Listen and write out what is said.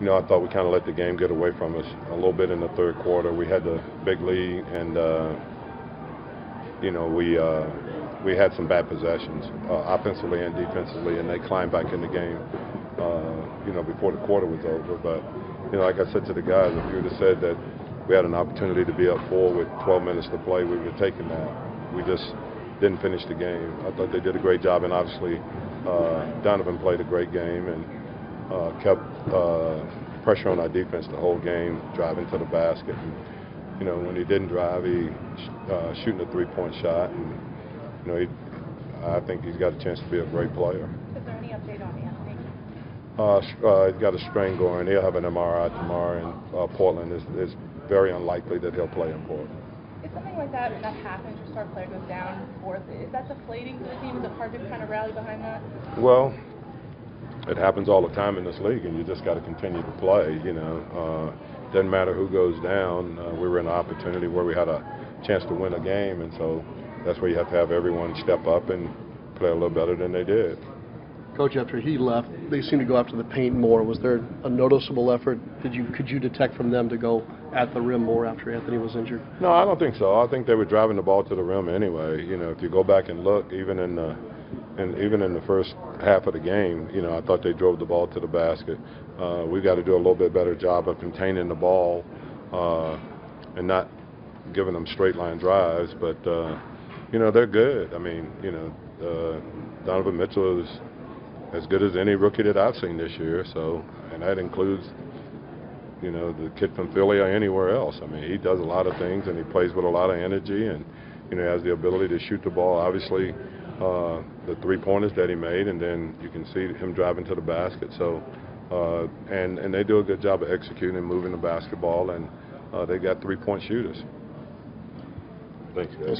you know, I thought we kind of let the game get away from us a little bit in the third quarter. We had the big lead, and uh, you know, we uh, we had some bad possessions, uh, offensively and defensively, and they climbed back in the game, uh, you know, before the quarter was over. But you know, like I said to the guys, if you would have said that we had an opportunity to be up four with 12 minutes to play, we would have taken that. We just didn't finish the game. I thought they did a great job, and obviously uh, Donovan played a great game and uh, kept uh, pressure on our defense the whole game, driving to the basket. And, you know, when he didn't drive, he uh, shooting a three-point shot, and you know, he, I think he's got a chance to be a great player. Is there any update on Anthony? Uh, uh, he's got a strain going. He'll have an MRI tomorrow, and uh, Portland is, is very unlikely that he'll play in Portland. If something like that that happens, your star player goes down fourth, is that deflating for the team? Is it hard to kind of rally behind that? Well, it happens all the time in this league, and you just got to continue to play. You know, uh, doesn't matter who goes down. Uh, we were in an opportunity where we had a chance to win a game, and so that's where you have to have everyone step up and play a little better than they did. Coach, after he left, they seemed to go after the paint more. Was there a noticeable effort? Did you could you detect from them to go at the rim more after Anthony was injured? No, I don't think so. I think they were driving the ball to the rim anyway. You know, if you go back and look, even in the and even in the first half of the game, you know, I thought they drove the ball to the basket. Uh, we got to do a little bit better job of containing the ball uh, and not giving them straight line drives. But uh, you know, they're good. I mean, you know, uh, Donovan Mitchell is as good as any rookie that I've seen this year. So, and that includes, you know, the kid from Philly or anywhere else. I mean, he does a lot of things and he plays with a lot of energy and, you know, has the ability to shoot the ball. Obviously, uh, the three pointers that he made, and then you can see him driving to the basket. So, uh, and and they do a good job of executing and moving the basketball, and uh, they got three point shooters. Thanks, guys.